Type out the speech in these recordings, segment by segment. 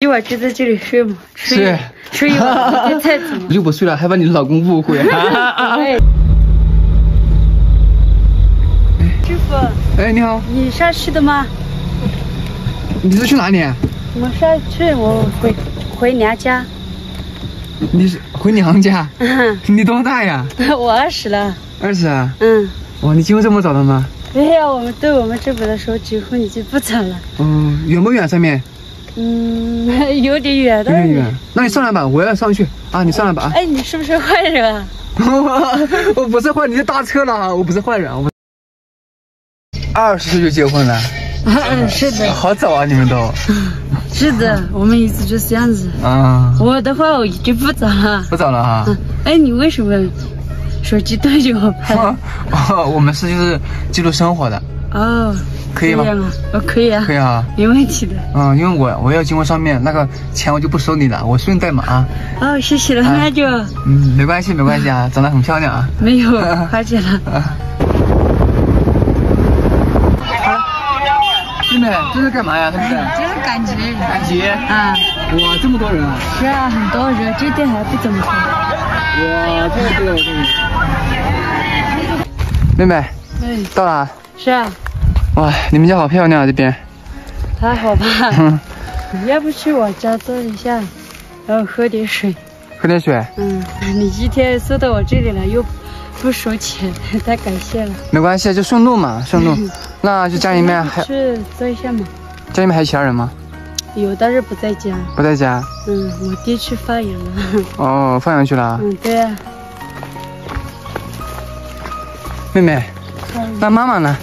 一晚就在这里睡吗？睡是睡一晚，别太早了我。就不睡了，害怕你老公误会。哎，师傅，哎，你好，你上去的吗？你是去哪里？我上去，我回回娘家。你是回娘家？嗯，你多大呀？我二十了。二十啊？嗯，哇，你结婚这么早的吗？没有，我们对我们这边来说，结婚已经不早了。嗯，远不远？上面嗯，有点远，有点远。那你上来吧，我要上去啊！你上来吧啊！哎，你是不是坏人啊？我不是坏人，你是搭车了啊！我不是坏人，我二十岁就结婚了，嗯，是的，好早啊！你们都是的，我们一直就是这样子。啊，我的话，我已经不早了。不早了哈。嗯，哎，你为什么手机对着我拍？哦，我们是就是记录生活的，哦，可以吗可以啊，可以啊。没问题的。嗯，因为我我要经过上面那个钱，我就不收你了，我顺带嘛啊。哦，谢谢了，啊那就嗯，没关系没关系啊，长得很漂亮啊。没有 花钱了。啊。妹妹，这是干嘛呀？这是这是赶集赶集。啊，哇，这么多人啊！是啊，很多人，这店还不怎么开。哇，这个这个这个。妹妹，嗯，到了啊。是啊，哇，你们家好漂亮啊，这边。还好吧？嗯，要不去我家坐一下，然后喝点水。喝点水。嗯，你今天送到我这里来，又不收钱，太感谢了。没关系，就顺路嘛，顺路。那就家里面还去坐一下嘛。家里面还有其他人吗？有但是不在家，不在家。嗯，我爹去放羊了。哦，放羊去了。嗯，对啊。妹妹，嗯，那妈妈呢？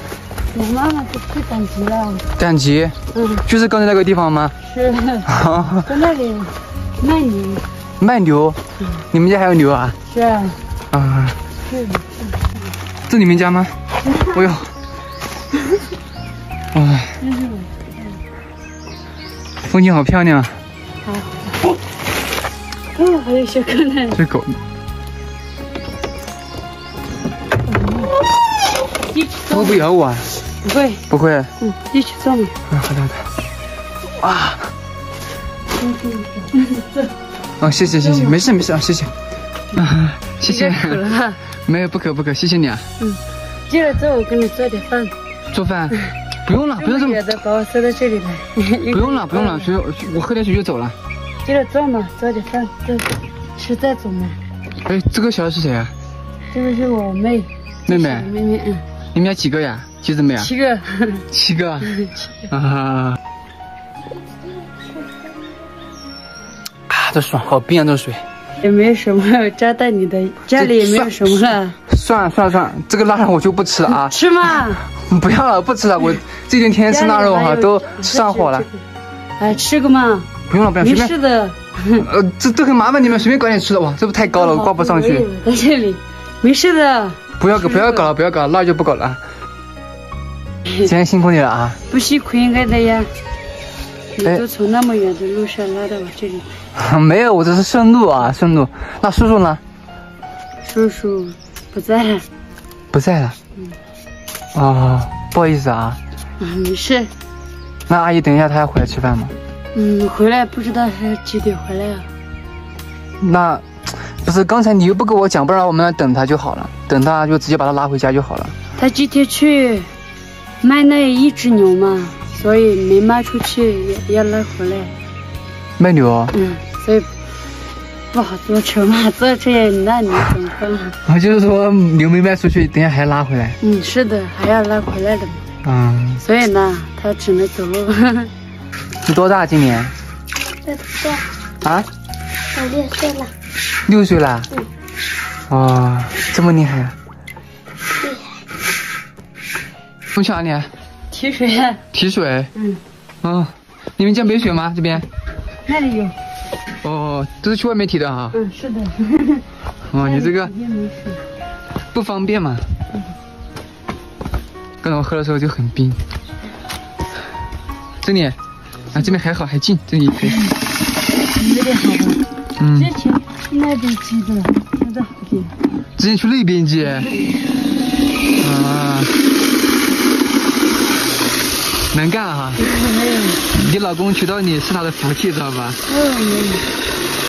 我妈妈就去赶集了。赶集，嗯，就是刚才那个地方吗？是 在那里卖牛。卖牛。你们家还有牛啊？是啊，啊，是的。这你们家吗？哎呦，哇，这是风景好漂亮啊！我。哦，还有小狗呢。这狗，会不会咬我啊？不会，不会。啊，嗯，一起坐嘛。好的好的。啊，嗯嗯，坐。哦，谢谢谢谢，没事没事啊，谢谢。啊，谢谢。渴了。没有不渴不渴，谢谢你啊。接着坐，我给你做点饭。做饭，不用了不用这么，把我送到这里来。不用了不用了，水我喝点水就走了。接着坐嘛，做点饭，再吃再走嘛。哎，这个小孩是谁啊？这个是我妹，妹妹，妹妹，嗯，你们家几个呀？几姊妹啊？七个，七个 啊。啊，啊，这爽，好冰啊，这水。也没什么扎在你的家里也没有什么了，算了算了算了，这个腊肉我就不吃了啊！吃嘛。不要了，不吃了，我最近天天天吃腊肉哈，都吃上火了。。哎，吃个嘛，不用了，不用没。事的。呃，这这很麻烦你们，随便搞点吃的哇，这不太高了，我挂不上去。在这里，没事的，不要搞，不要搞了，不要搞了，腊肉就不搞了啊。今天辛苦你了啊！不辛苦应该的呀。你哎都从那么远的路上拉到我这里，没有，我这是顺路啊，顺路。那叔叔呢？叔叔不在了，不在了。嗯哦，不好意思啊。啊，没事。那阿姨等一下她要回来吃饭吗？嗯，回来不知道是几点回来啊？那不是刚才你又不跟我讲，不然我们来等她就好了，等她就直接把她拉回家就好了。她今天去卖那一只牛嘛，所以没卖出去，也要拉回来。卖牛啊，嗯，所以不好坐车嘛，坐车那你怎么办？啊，就是说牛没卖出去，等下还要拉回来。嗯，是的，还要拉回来的嘛，嗯，所以呢，他只能走路。你多大今年？六岁？啊，我六岁了，六岁啦。哦，这么厉害啊！我去哪里啊？提水，提水。嗯，哦，你们家没水吗？这边？那里有。哦，都是去外面提的哈。嗯，是的。哦，你这个。不方便嘛。刚才我喝的时候就很冰。这里，啊，这边还好，还近，这里可以。有点好吧？嗯之，前去那边接的，现在好点。之前去那边接。啊，能干 哈。你老公娶到你是他的福气，知道吧？嗯，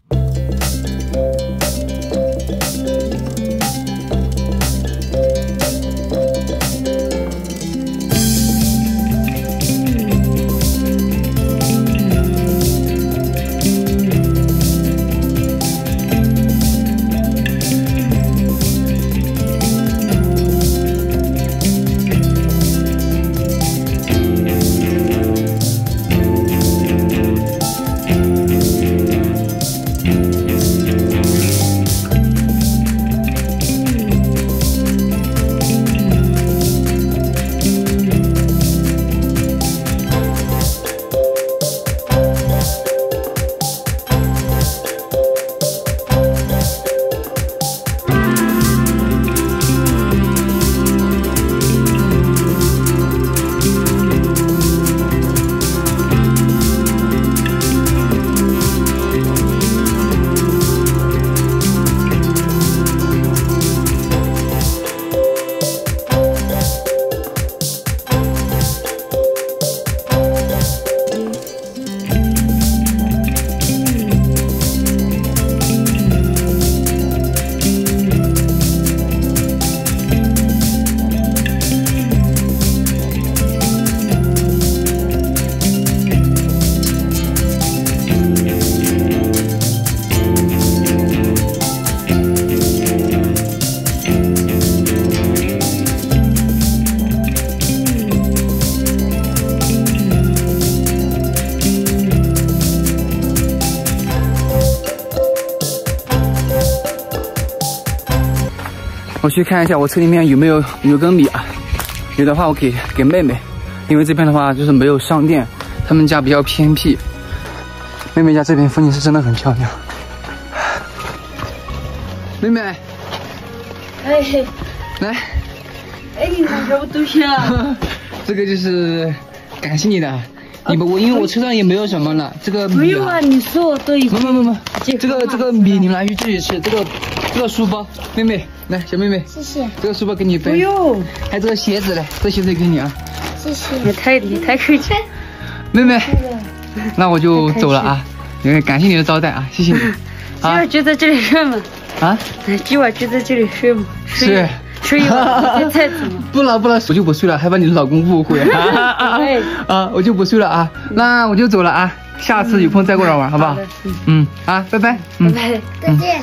我去看一下我车里面有没有有根米啊，有的话我给给妹妹，因为这边的话就是没有商店，他们家比较偏僻。妹妹家这边风景是真的很漂亮。妹妹，哎，来，哎，你看这不都行啊？这个就是感谢你的，你不我因为我车上也没有什么了，这个米没有啊，你说我都已不经不不不，这个这个米你们拿去自己吃，这个这个书包，妹妹来，小妹妹，谢谢，这个书包给你不背，用，还有这个鞋子嘞，这鞋子也给你啊，谢谢。你太你太客气。妹妹，那我就走了啊，感谢你的招待啊，谢谢你。今晚就在这里睡嘛，啊，今晚就在这里睡嘛，睡是睡一晚，别太怎么。不了不了，我就不睡了，害怕你老公误会。啊 啊！我就不睡了啊，那我就走了啊，下次有空再过来玩，好不好嗯？嗯，啊，拜拜。嗯拜拜。再见。